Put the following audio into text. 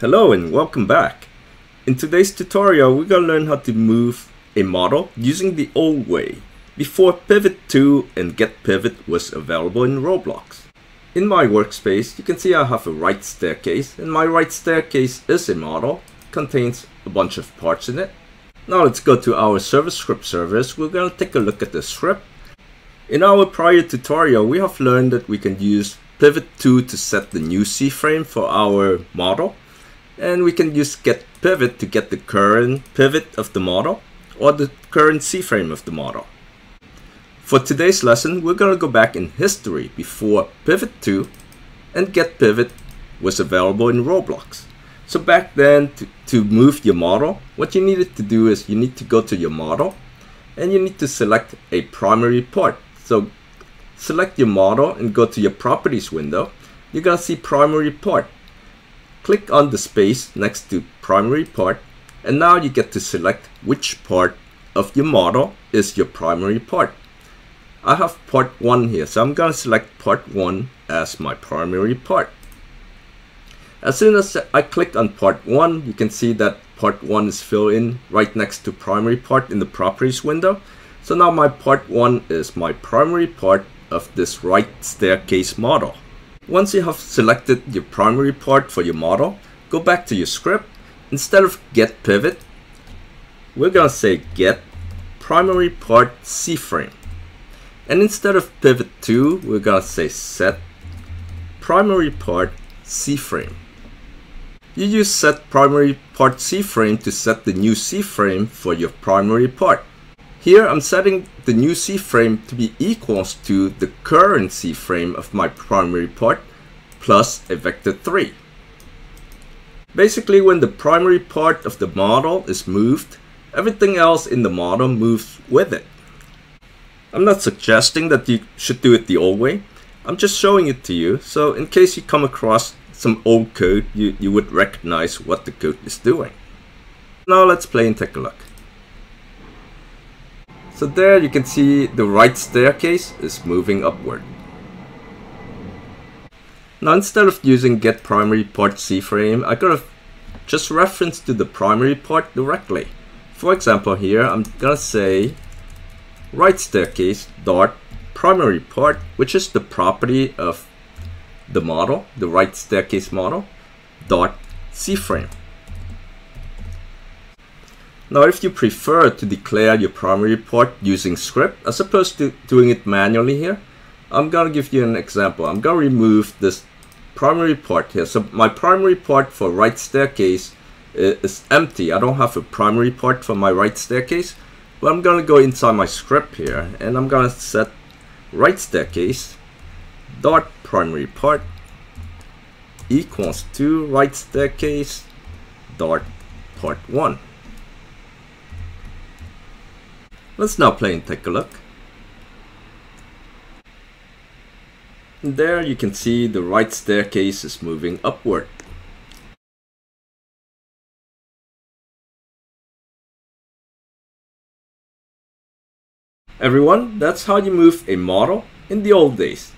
Hello and welcome back. In today's tutorial, we're to learn how to move a model using the old way, before Pivot 2 and Get Pivot was available in Roblox. In my workspace, you can see I have a right staircase, and my right staircase is a model, contains a bunch of parts in it. Now let's go to our server script service, we're going to take a look at the script. In our prior tutorial, we have learned that we can use Pivot 2 to set the new C-frame for our model and we can use get pivot to get the current pivot of the model or the current C-frame of the model. For today's lesson, we're going to go back in history before PivotTo and Get Pivot was available in Roblox. So back then, to, to move your model, what you needed to do is you need to go to your model and you need to select a primary part. So select your model and go to your properties window. You're to see primary part. Click on the space next to primary part and now you get to select which part of your model is your primary part. I have part 1 here, so I'm going to select part 1 as my primary part. As soon as I clicked on part 1, you can see that part 1 is filled in right next to primary part in the properties window. So now my part 1 is my primary part of this right staircase model. Once you have selected your primary part for your model, go back to your script. Instead of get pivot, we're gonna say get primary part C-frame. And instead of pivot 2, we're gonna say set primary part C-frame. You use set primary part C-frame to set the new C-frame for your primary part. Here I'm setting the new C-frame to be equals to the current C-frame of my primary part plus a vector 3. Basically when the primary part of the model is moved, everything else in the model moves with it. I'm not suggesting that you should do it the old way, I'm just showing it to you, so in case you come across some old code, you, you would recognize what the code is doing. Now let's play and take a look. So there you can see the right staircase is moving upward. Now instead of using get primary part C-frame, I could have just reference to the primary part directly. For example here, I'm gonna say right staircase dot primary part, which is the property of the model, the right staircase model, dot C-frame. Now if you prefer to declare your primary port using script as opposed to doing it manually here, I'm gonna give you an example. I'm gonna remove this primary port here. So my primary port for right staircase uh, is empty. I don't have a primary port for my right staircase. But I'm gonna go inside my script here and I'm gonna set right staircase dot primary part equals to right staircase dot part 1. Let's now play and take a look. There you can see the right staircase is moving upward. Everyone, that's how you move a model in the old days.